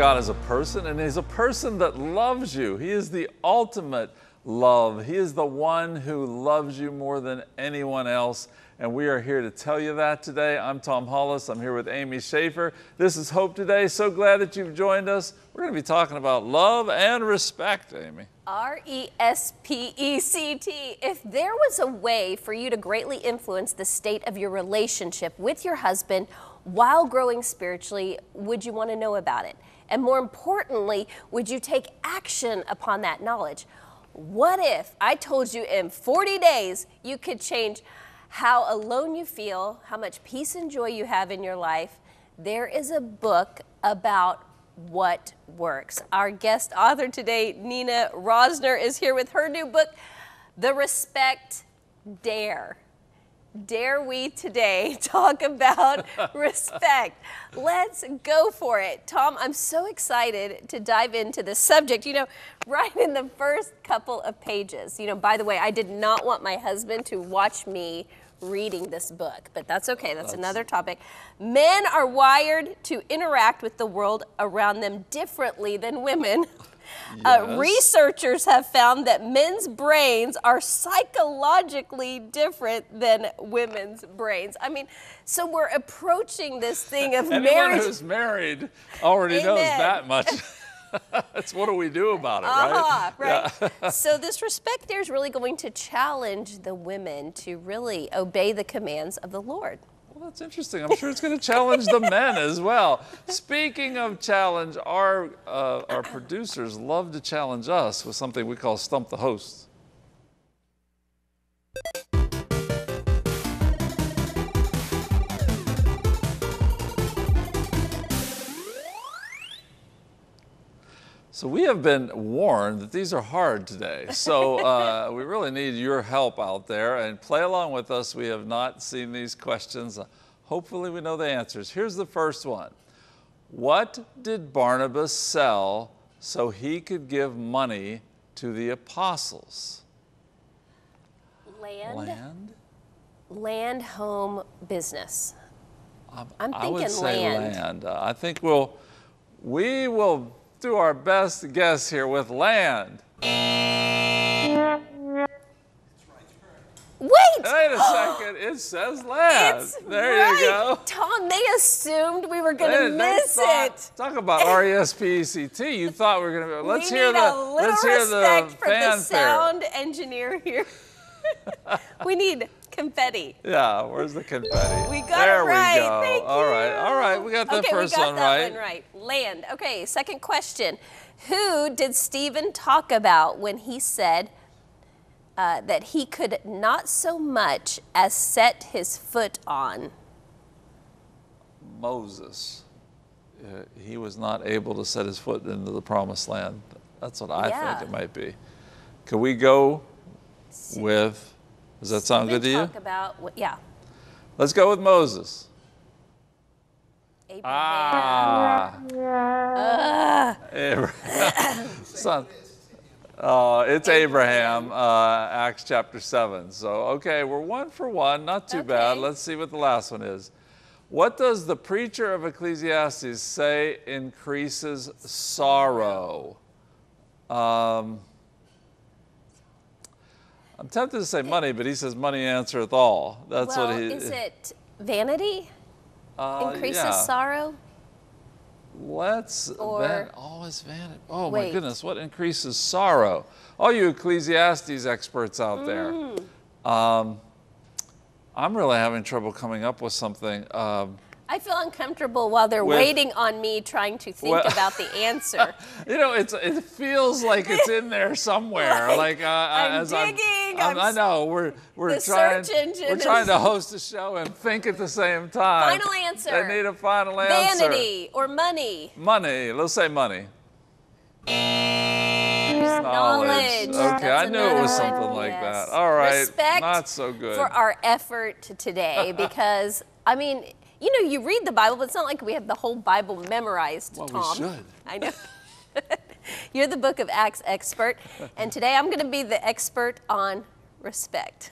God is a person and He's a person that loves you. He is the ultimate love. He is the one who loves you more than anyone else. And we are here to tell you that today. I'm Tom Hollis. I'm here with Amy Schaefer. This is Hope Today. So glad that you've joined us. We're going to be talking about love and respect, Amy. R E S P E C T. If there was a way for you to greatly influence the state of your relationship with your husband while growing spiritually, would you want to know about it? And more importantly, would you take action upon that knowledge? What if I told you in 40 days you could change how alone you feel, how much peace and joy you have in your life? There is a book about what works. Our guest author today, Nina Roesner, is here with her new book, The Respect Dare. Dare we today talk about respect? Let's go for it. Tom, I'm so excited to dive into this subject. You know, right in the first couple of pages, you know, by the way, I did not want my husband to watch me reading this book, but that's okay. That's, that's, another topic. Men are wired to interact with the world around them differently than women. Uh, yes. Uh, researchers have found that men's brains are psychologically different than women's brains. I mean, so we're approaching this thing of Anyone marriage. Anyone who's married already Amen. knows that much. That's what do we do about it, uh-huh, right? right. Yeah. so this respect dare is really going to challenge the women to really obey the commands of the Lord. Well, that's interesting. I'm sure it's going to challenge the men as well. Speaking of challenge, our uh, our producers love to challenge us with something we call Stump the Host. So we have been warned that these are hard today. So uh, we really need your help out there and play along with us. We have not seen these questions. Hopefully we know the answers. Here's the first one. What did Barnabas sell so he could give money to the apostles? Land. Land? Land, home, business. Um, I'm thinking I would say land. land. Uh, I think we'll, we will do our best guess here with land. Wait! Wait a second. It says land. It's there right. you go. Tom, they assumed we were going to miss thought, it. Talk about R-E-S-P-E-C-T. You thought we were going to. Let's we hear the. Let's hear the fanfare. the sound engineer here. we need confetti. Yeah, where's the confetti? We got there it right. we go. Thank all right, all right. We got the okay, first we got one that right. One right. Land. Okay, second question. Who did Stephen talk about when he said uh, that he could not so much as set his foot on? Moses. Uh, he was not able to set his foot into the promised land. That's what I yeah. think it might be. Could we go with does that sound good to you? Talk about yeah. Let's go with Moses. Abraham. Ah. Uh. Abraham. Son. Oh, it's Abraham, uh, Acts chapter 7. So, okay, we're one for one, not too okay. bad. Let's see what the last one is. What does the preacher of Ecclesiastes say increases sorrow? Um, I'm tempted to say money, but he says money answereth all. That's well, what he. Is it vanity? Uh, Increases yeah. sorrow? Let's or oh, it's vanity. Oh wait. my goodness, what increases sorrow? All you Ecclesiastes experts out there. Mm. Um, I'm really having trouble coming up with something. Um, I feel uncomfortable while they're with, waiting on me trying to think well, about the answer. you know, it's it feels like it's in there somewhere. like, like uh, I'm as digging. I'm, I'm, i know we're we're trying we're is... trying to host a show and think at the same time. Final answer. I need a final answer. Vanity or money. Money. Let's say money. Knowledge. Okay, That's I knew it was something like yes. that. All right, Respect not so good for our effort today because I mean you know, you read the Bible, but it's not like we have the whole Bible memorized, well, Tom. we should. I know. You're the book of Acts expert, and today I'm going to be the expert on respect.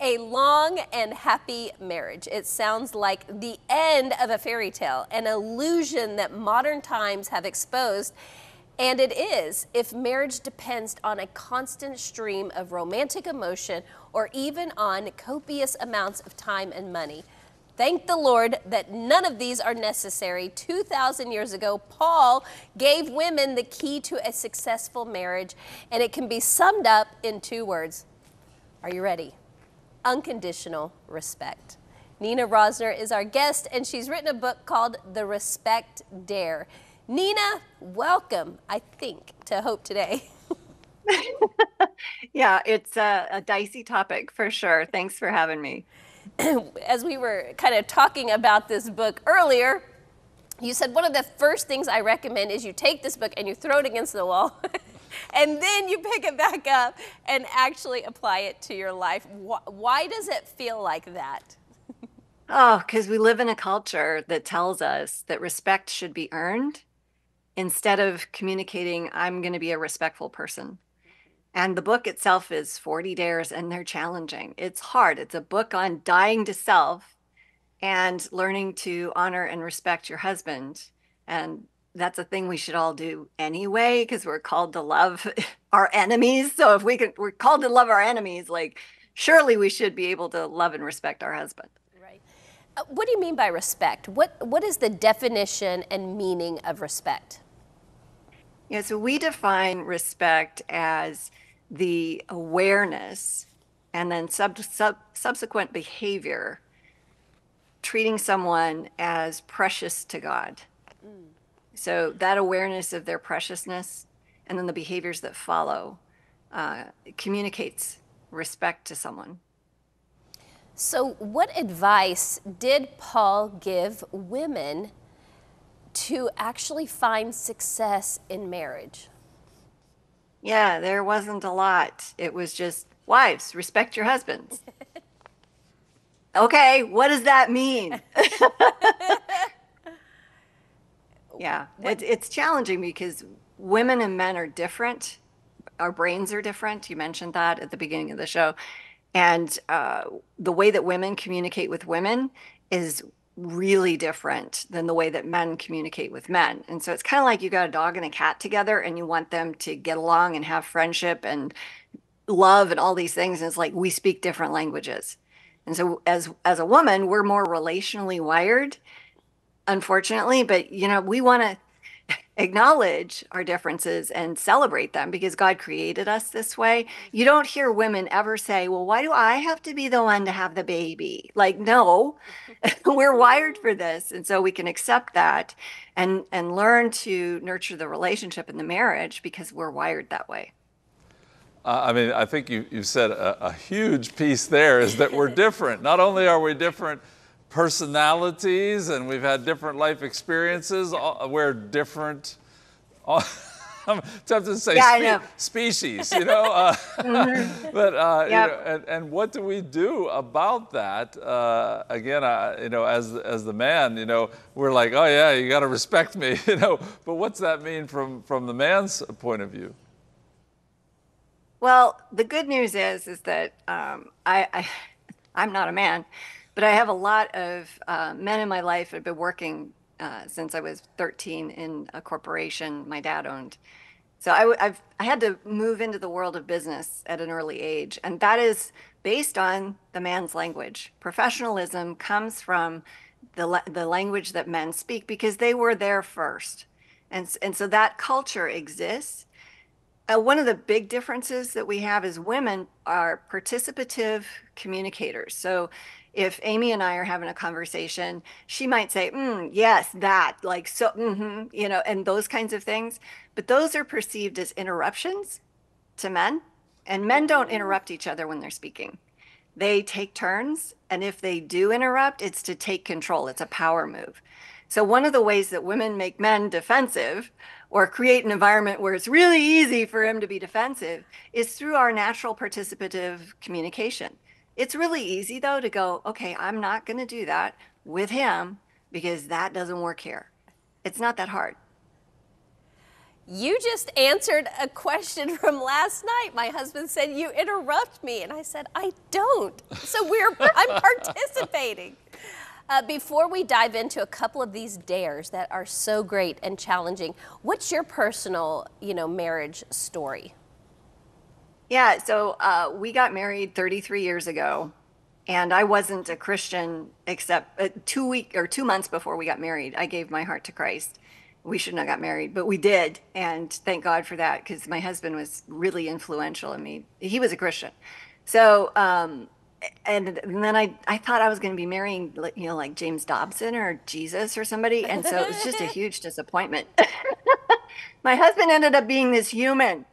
A long and happy marriage. It sounds like the end of a fairy tale, an illusion that modern times have exposed. And it is if marriage depends on a constant stream of romantic emotion or even on copious amounts of time and money. Thank the Lord that none of these are necessary. 2,000 years ago, Paul gave women the key to a successful marriage, and it can be summed up in two words. Are you ready? Unconditional respect. Nina Roesner is our guest, and she's written a book called The Respect Dare. Nina, welcome, I think, to Hope Today. yeah, it's a, a dicey topic for sure. Thanks for having me. as we were kind of talking about this book earlier, you said one of the first things I recommend is you take this book and you throw it against the wall. and then you pick it back up and actually apply it to your life. Why does it feel like that? oh, because we live in a culture that tells us that respect should be earned instead of communicating, I'm going to be a respectful person. And the book itself is 40 dares and they're challenging. It's hard. It's a book on dying to self and learning to honor and respect your husband. And that's a thing we should all do anyway because we're called to love our enemies. So if we can we're called to love our enemies, like surely we should be able to love and respect our husband. Right. Uh, what do you mean by respect? What what is the definition and meaning of respect? Yeah, so we define respect as the awareness and then sub, sub, subsequent behavior treating someone as precious to God. Mm. So that awareness of their preciousness and then the behaviors that follow uh, communicates respect to someone. So, what advice did Paul give women to actually find success in marriage? Yeah, there wasn't a lot. It was just wives, respect your husbands. okay, what does that mean? yeah, it, it's challenging because women and men are different. Our brains are different. You mentioned that at the beginning of the show. And uh, the way that women communicate with women is really different than the way that men communicate with men. And so it's kind of like you got a dog and a cat together and you want them to get along and have friendship and love and all these things and it's like we speak different languages. And so as as a woman, we're more relationally wired unfortunately, but you know, we want to acknowledge our differences and celebrate them because God created us this way. You don't hear women ever say, Well, why do I have to be the one to have the baby? Like, no, we're wired for this. And so we can accept that and, and learn to nurture the relationship and the marriage because we're wired that way. Uh, I mean, I think you, you said a, a huge piece there is that we're different. Not only are we different, personalities and we've had different life experiences. We're different. I'm tempted to say yeah, spe- species, you know. Uh, mm-hmm. but uh, yep. you know, and, and, what do we do about that? Uh, again, you know, as as the man, you know, we're like, oh yeah, you got to respect me, you know. But what's that mean from from the man's point of view? Well, the good news is is that um, I, I I'm not a man, but I have a lot of uh, men in my life that have been working uh, since I was 13 in a corporation my dad owned. So I, have I had to move into the world of business at an early age, and that is based on the man's language. Professionalism comes from the the language that men speak because they were there first, and and so that culture exists. Uh, one of the big differences that we have is women are participative communicators. So if Amy and I are having a conversation, she might say, mm, yes, that, like, so, mm-hmm, you know, and those kinds of things. But those are perceived as interruptions to men. And men don't interrupt each other when they're speaking. They take turns. And if they do interrupt, it's to take control, it's a power move. So, one of the ways that women make men defensive or create an environment where it's really easy for him to be defensive is through our natural participative communication. It's really easy though to go, okay, I'm not going to do that with him because that doesn't work here. It's not that hard. You just answered a question from last night. My husband said you interrupt me, and I said I don't. So we're I'm participating. Uh, before we dive into a couple of these dares that are so great and challenging, what's your personal, you know, marriage story? Yeah, so uh, we got married 33 years ago, and I wasn't a Christian except uh, two week or two months before we got married. I gave my heart to Christ. We shouldn't have got married, but we did, and thank God for that because my husband was really influential in me. He was a Christian, so um, and, and then I I thought I was going to be marrying you know like James Dobson or Jesus or somebody, and so it was just a huge disappointment. my husband ended up being this human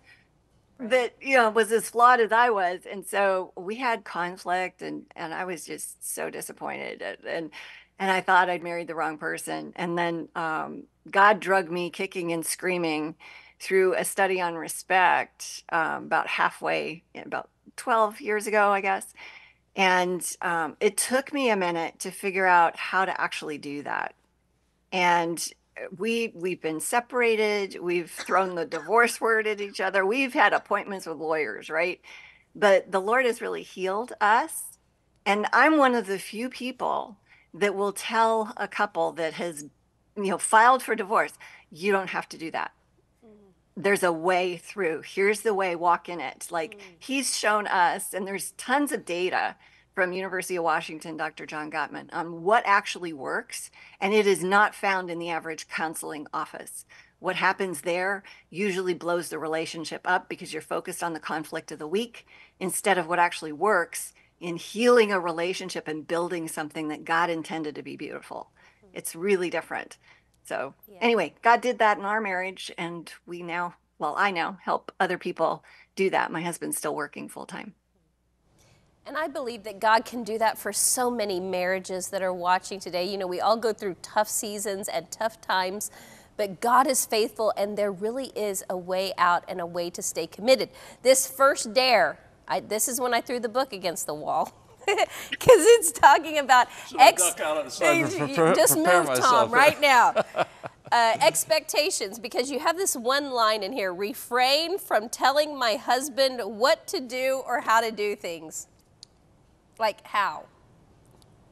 that you know was as flawed as I was, and so we had conflict, and and I was just so disappointed, and and, I thought I'd married the wrong person, and then um, God drugged me kicking and screaming through a study on respect um, about halfway, about twelve years ago, I guess, and um, it took me a minute to figure out how to actually do that, and we we've been separated we've thrown the divorce word at each other we've had appointments with lawyers right? But the lord has really healed us and i'm one of the few people that will tell a couple that has you know filed for divorce you don't have to do that. There's a way through. Here's the way walk in it. Like mm. he's shown us and there's tons of data from University of Washington, Dr. John Gottman, on what actually works, and it is not found in the average counseling office. What happens there usually blows the relationship up because you're focused on the conflict of the week instead of what actually works in healing a relationship and building something that God intended to be beautiful. Hmm. It's really different. So, yeah. anyway, God did that in our marriage, and we now, well, I now help other people do that. My husband's still working full time. And I believe that God can do that for so many marriages that are watching today. You know, we all go through tough seasons and tough times, but God is faithful and there really is a way out and a way to stay committed. This first dare, I, this is when I threw the book against the wall. Because it's talking about ex- prepare, just move, myself. Tom, right now. Uh, expectations, because you have this one line in here refrain from telling my husband what to do or how to do things. Like how?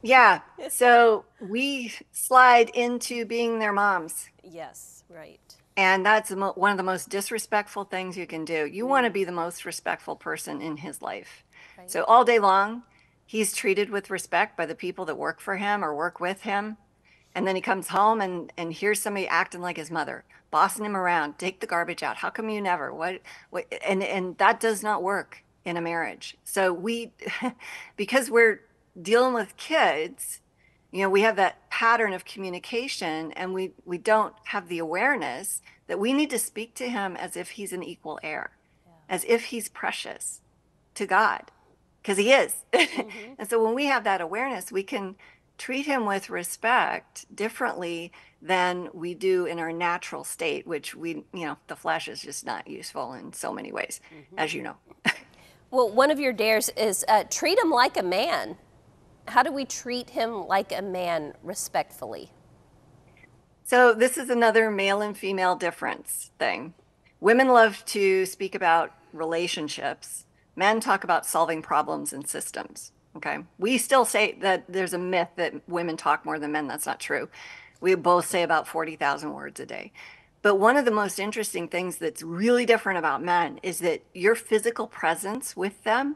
Yeah. So we slide into being their moms. Yes, right. And that's one of the most disrespectful things you can do. You mm. want to be the most respectful person in his life. Right. So all day long, he's treated with respect by the people that work for him or work with him. And then he comes home and, and hears somebody acting like his mother, bossing him around, take the garbage out. How come you never? What, what and, and that does not work in a marriage. So we, because we're dealing with kids, you know, we have that pattern of communication and we, we don't have the awareness that we need to speak to him as if he's an equal heir, yeah. as if he's precious to God, because he is. Mm-hmm. and so when we have that awareness, we can treat him with respect differently than we do in our natural state, which we, you know, the flesh is just not useful in so many ways, mm-hmm. as you know. Well, one of your dares is uh, treat him like a man. How do we treat him like a man respectfully? So, this is another male and female difference thing. Women love to speak about relationships, men talk about solving problems and systems. Okay. We still say that there's a myth that women talk more than men. That's not true. We both say about 40,000 words a day. But one of the most interesting things that's really different about men is that your physical presence with them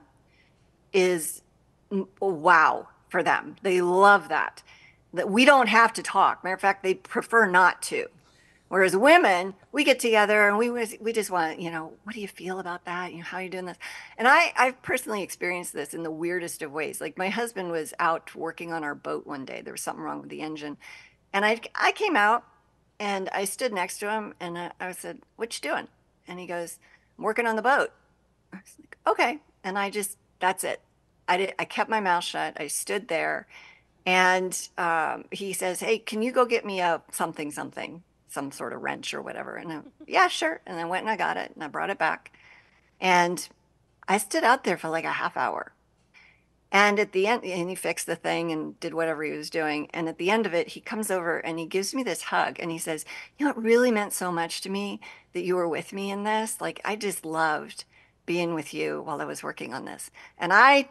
is wow for them. They love that. That we don't have to talk. Matter of fact, they prefer not to. Whereas women, we get together and we we just want, you know, what do you feel about that? You know, how are you doing this? And I I've personally experienced this in the weirdest of ways. Like my husband was out working on our boat one day. There was something wrong with the engine, and I I came out and I stood next to him and I, I said, What you doing? And he goes, I'm working on the boat. I was like, Okay. And I just, that's it. I did, I kept my mouth shut. I stood there and um, he says, Hey, can you go get me a something, something, some sort of wrench or whatever? And I, yeah, sure. And I went and I got it and I brought it back. And I stood out there for like a half hour. And at the end, and he fixed the thing and did whatever he was doing. And at the end of it, he comes over and he gives me this hug and he says, You know, it really meant so much to me that you were with me in this. Like, I just loved being with you while I was working on this. And I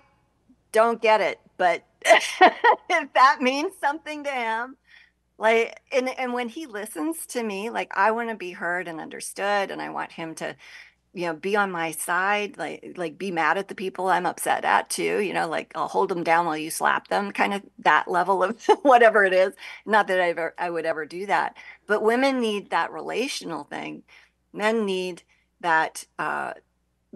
don't get it, but if that means something to him, like and and when he listens to me, like I want to be heard and understood and I want him to you know be on my side like like be mad at the people i'm upset at too you know like i'll hold them down while you slap them kind of that level of whatever it is. Not that i ever i would ever do that. But women need that relational thing. Men need that uh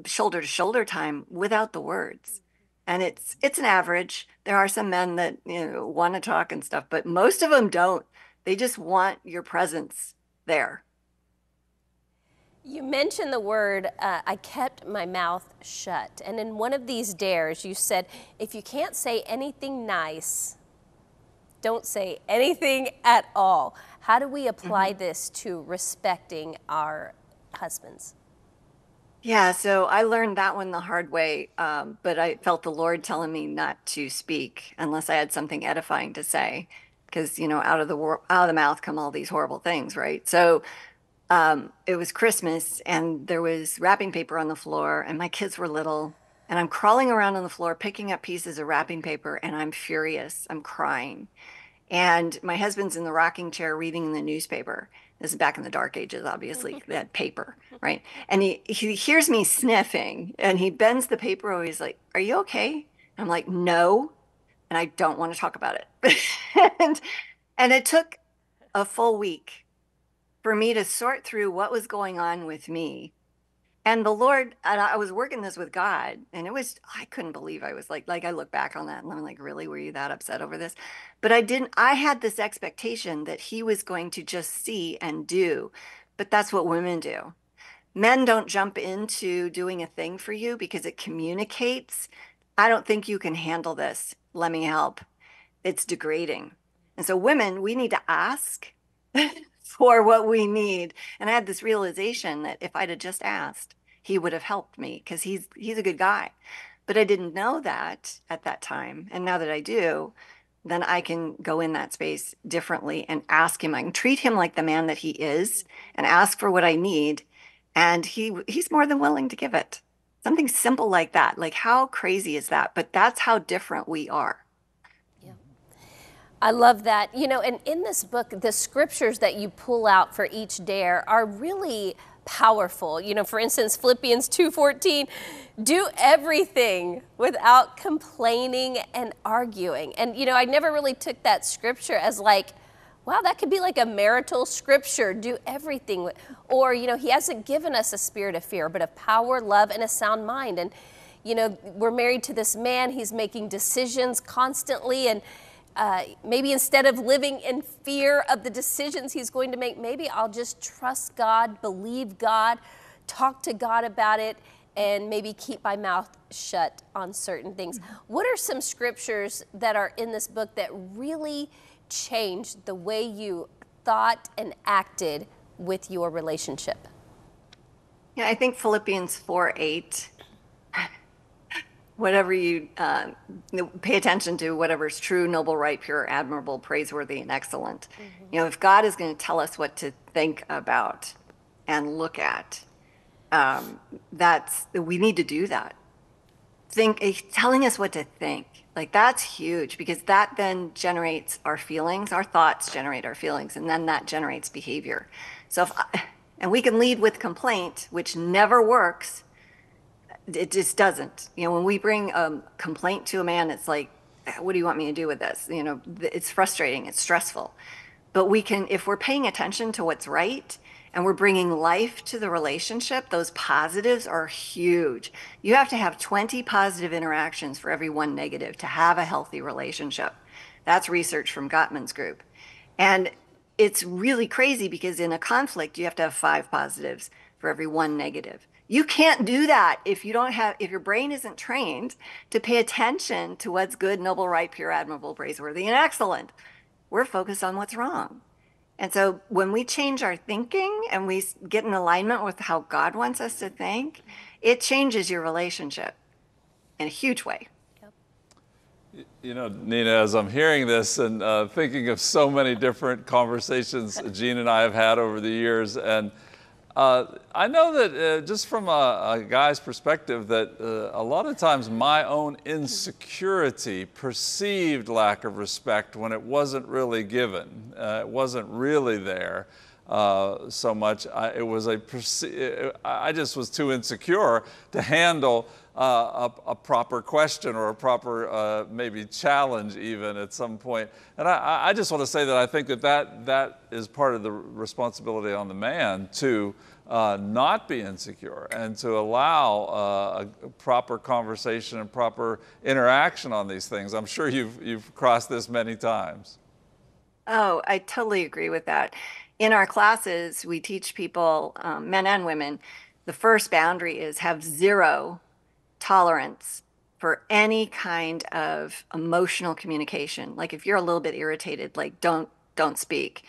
shoulder to shoulder time without the words. And it's it's an average. There are some men that you know want to talk and stuff but most of them don't. They just want your presence there you mentioned the word, uh, I kept my mouth shut. And in one of these dares, you said, if you can't say anything nice, don't say anything at all. How do we apply mm-hmm. this to respecting our husbands? Yeah, so I learned that one the hard way, um, but I felt the Lord telling me not to speak unless I had something edifying to say, because you know, out of the wor- out of the mouth come all these horrible things, right? So um, it was Christmas and there was wrapping paper on the floor, and my kids were little. And I'm crawling around on the floor picking up pieces of wrapping paper, and I'm furious. I'm crying. And my husband's in the rocking chair reading the newspaper. This is back in the dark ages, obviously, they had paper, right? And he, he hears me sniffing and he bends the paper over. He's like, Are you okay? I'm like, No. And I don't want to talk about it. and, and it took a full week for me to sort through what was going on with me. And the Lord, and I was working this with God, and it was, I couldn't believe I was like, like I look back on that and I'm like, really, were you that upset over this? But I didn't, I had this expectation that He was going to just see and do. But that's what women do. Men don't jump into doing a thing for you because it communicates. I don't think you can handle this. Let me help. It's degrading. And so, women, we need to ask for what we need. And I had this realization that if I'd have just asked, he would have helped me because he's he's a good guy. But I didn't know that at that time. And now that I do, then I can go in that space differently and ask him. I can treat him like the man that he is mm-hmm. and ask for what I need. And he he's more than willing to give it. Something simple like that. Like how crazy is that? But that's how different we are. I love that. You know, and in this book, the scriptures that you pull out for each dare are really powerful. You know, for instance, Philippians 2:14, do everything without complaining and arguing. And you know, I never really took that scripture as like wow, that could be like a marital scripture. Do everything. Or, you know, he hasn't given us a spirit of fear, but of power, love, and a sound mind. And, you know, we're married to this man. He's making decisions constantly. And, uh, maybe instead of living in fear of the decisions he's going to make, maybe I'll just trust God, believe God, talk to God about it, and maybe keep my mouth shut on certain things. Mm-hmm. What are some scriptures that are in this book that really changed the way you thought and acted with your relationship? Yeah, I think Philippians 4 8 whatever you uh, pay attention to whatever's true noble right pure admirable praiseworthy and excellent. Mm-hmm. you know if god is going to tell us what to think about and look at um, that's we need to do that. Think eh, telling us what to think like that's huge because that then generates our feelings our thoughts generate our feelings and then that generates behavior. So if I, and we can lead with complaint which never works it just doesn't. You know, when we bring a complaint to a man, it's like, what do you want me to do with this? You know, it's frustrating, it's stressful. But we can, if we're paying attention to what's right and we're bringing life to the relationship, those positives are huge. You have to have 20 positive interactions for every one negative to have a healthy relationship. That's research from Gottman's group. And it's really crazy because in a conflict, you have to have five positives for every one negative. You can't do that if you don't have, if your brain isn't trained to pay attention to what's good, noble, right, pure, admirable, praiseworthy, and excellent. We're focused on what's wrong. And so when we change our thinking and we get in alignment with how God wants us to think, it changes your relationship in a huge way. You know, Nina, as I'm hearing this and uh, thinking of so many different conversations Jean and I have had over the years, and uh, I know that uh, just from a, a, guy's perspective, that uh, a lot of times my own insecurity perceived lack of respect when it wasn't really given, uh, it wasn't really there. Uh, so much. I, it was a, I just was too insecure to handle uh, a, a, proper question or a proper uh, maybe challenge even at some point. And I, I, just want to say that I think that, that that is part of the responsibility on the man to uh, not be insecure and to allow uh, a proper conversation and proper interaction on these things. I'm sure you've, you've crossed this many times. Oh, I totally agree with that. In our classes, we teach people, um, men and women, the first boundary is have zero tolerance for any kind of emotional communication. Like if you're a little bit irritated, like don't don't speak.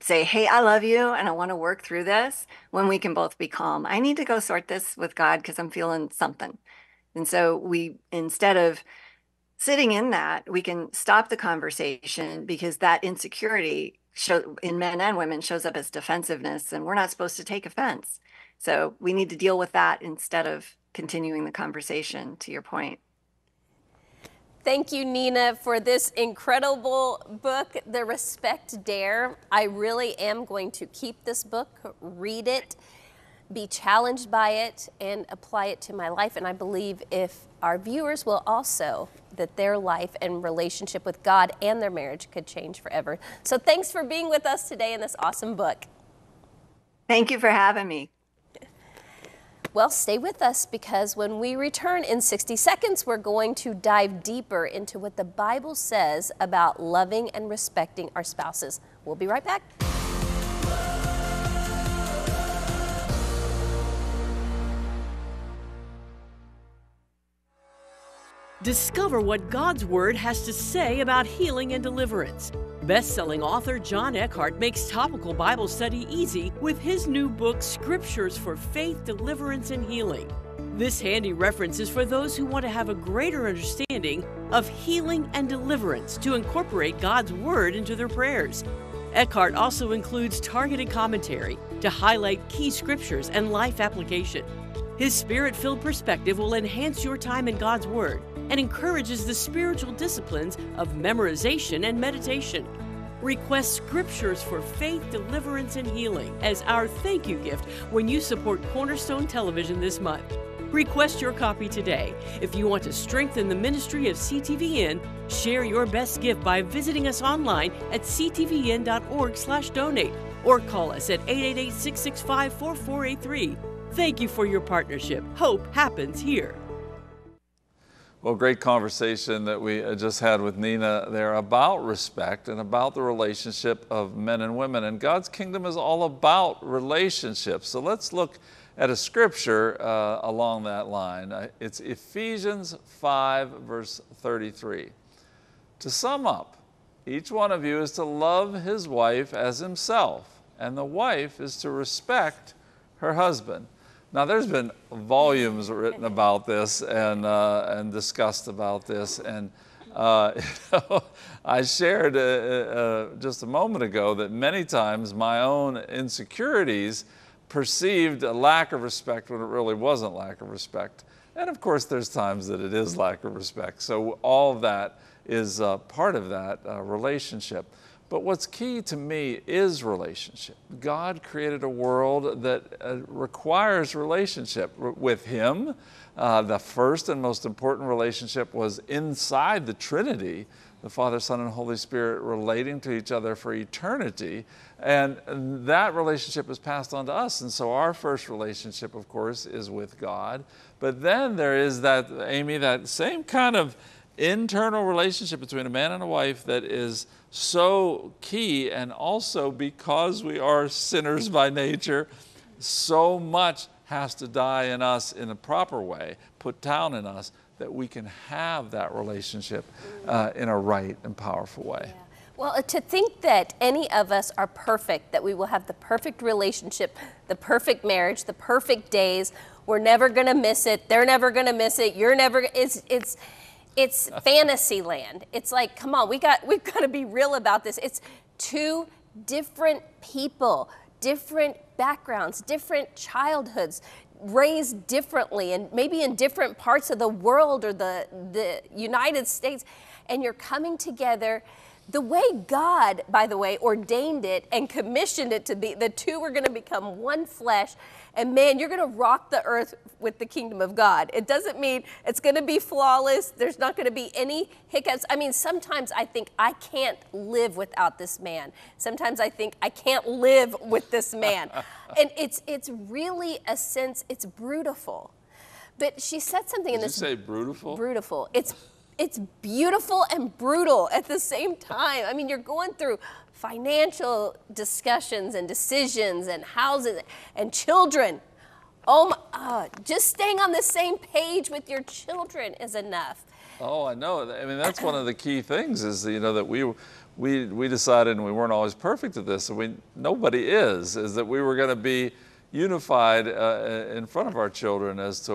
Say, "Hey, I love you and I want to work through this." When we can both be calm. I need to go sort this with God because I'm feeling something. And so we instead of sitting in that, we can stop the conversation because that insecurity show in men and women shows up as defensiveness and we're not supposed to take offense. So we need to deal with that instead of continuing the conversation, to your point. Thank you, Nina, for this incredible book, The Respect Dare. I really am going to keep this book, read it, be challenged by it, and apply it to my life. And I believe if our viewers will also, that their life and relationship with God and their marriage could change forever. So thanks for being with us today in this awesome book. Thank you for having me. Well, stay with us because when we return in 60 seconds, we're going to dive deeper into what the Bible says about loving and respecting our spouses. We'll be right back. Discover what God's Word has to say about healing and deliverance. Best-selling author John Eckhardt makes topical Bible study easy with his new book Scriptures for Faith, Deliverance, and Healing. This handy reference is for those who want to have a greater understanding of healing and deliverance to incorporate God's Word into their prayers. Eckhardt also includes targeted commentary to highlight key scriptures and life application. His spirit filled perspective will enhance your time in God's Word and encourages the spiritual disciplines of memorization and meditation. Request scriptures for faith, deliverance, and healing as our thank you gift when you support Cornerstone Television this month. Request your copy today. If you want to strengthen the ministry of CTVN, share your best gift by visiting us online at ctvn.org/donate or call us at 888-665-4483. Thank you for your partnership. Hope happens here. Well, great conversation that we uh, just had with Nina there about respect and about the relationship of men and women. And God's kingdom is all about relationships. So let's look at a scripture uh, along that line. Uh, it's Ephesians 5, verse 33. To sum up, each one of you is to love his wife as himself, and the wife is to respect her husband. Now, there's been volumes written about this and, uh, and discussed about this. And uh, I shared uh, uh, just a moment ago that many times my own insecurities perceived a lack of respect when it really wasn't lack of respect. And of course, there's times that it is lack of respect. So all of that is uh, part of that uh, relationship. But what's key to me is relationship. God created a world that uh, requires relationship with Him. Uh, the first and most important relationship was inside the Trinity, the Father, Son, and Holy Spirit relating to each other for eternity. And that relationship is passed on to us. And so our first relationship, of course, is with God. But then there is that, Amy, that same kind of internal relationship between a man and a wife that is so key, and also because we are sinners by nature, so much has to die in us in a proper way, put down in us, that we can have that relationship uh, in a right and powerful way. Yeah. Well, uh, to think that any of us are perfect, that we will have the perfect relationship, the perfect marriage, the perfect days, we're never going to miss it, they're never going to miss it, you're never, it's, it's, it's fantasy land. It's like, come on, we got we've got to be real about this. It's two different people, different backgrounds, different childhoods, raised differently and maybe in different parts of the world or the the United States and you're coming together the way God, by the way, ordained it and commissioned it to be, the two are going to become one flesh. And man, you're going to rock the earth with the kingdom of God. It doesn't mean it's going to be flawless. There's not going to be any hiccups. I mean, sometimes I think I can't live without this man. Sometimes I think I can't live with this man. and it's it's really a sense. It's brutal. But she said something Did in this. you say brutal? Brutal. It's it's beautiful and brutal at the same time. I mean, you're going through financial discussions and decisions and houses and children. Oh my, uh, just staying on the same page with your children is enough. Oh, I know. I mean, that's one of the key things is you know that we we we decided, and we weren't always perfect at this. and we nobody is. Is that we were going to be unified uh, in front of our children as to,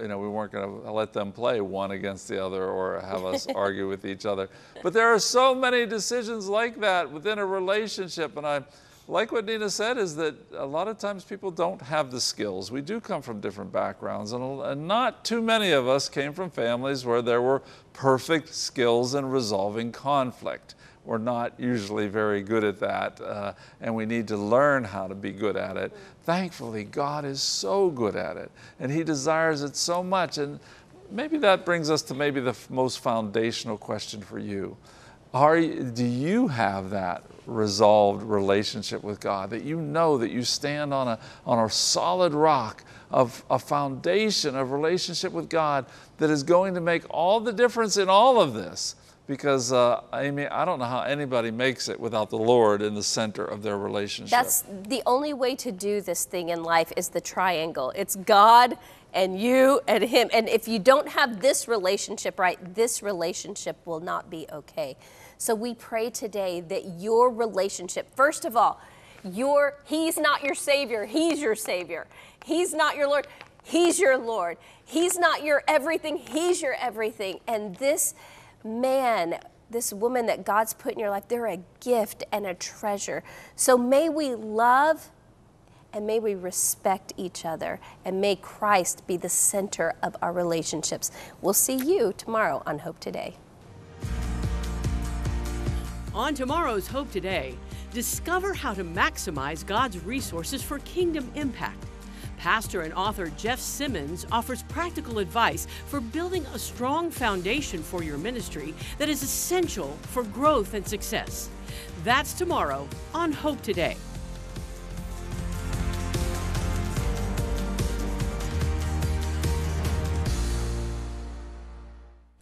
you know, we weren't going to let them play one against the other or have us argue with each other. But there are so many decisions like that within a relationship. And I like what Nina said is that a lot of times people don't have the skills. We do come from different backgrounds, and, and not too many of us came from families where there were perfect skills in resolving conflict. We're not usually very good at that, uh, and we need to learn how to be good at it. Thankfully, God is so good at it, and He desires it so much. And maybe that brings us to maybe the most foundational question for you. Are do you have that resolved relationship with God that you know that you stand on a, on a solid rock of a foundation of relationship with God that is going to make all the difference in all of this? Because uh, Amy, I don't know how anybody makes it without the Lord in the center of their relationship. That's the only way to do this thing in life is the triangle. It's God and you and him. And if you don't have this relationship right, this relationship will not be okay. So we pray today that your relationship, first of all, your he's not your savior, he's your savior. He's not your Lord, he's your Lord. He's not your everything, he's your everything. And this man, this woman that God's put in your life, they're a gift and a treasure. So may we love and may we respect each other and may Christ be the center of our relationships. We'll see you tomorrow on Hope Today. On tomorrow's Hope Today, discover how to maximize God's resources for kingdom impact. Pastor and author Jeff Simmons offers practical advice for building a strong foundation for your ministry that is essential for growth and success. That's tomorrow on Hope Today.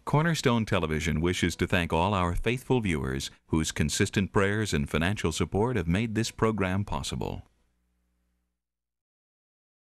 Cornerstone Television wishes to thank all our faithful viewers whose consistent prayers and financial support have made this program possible.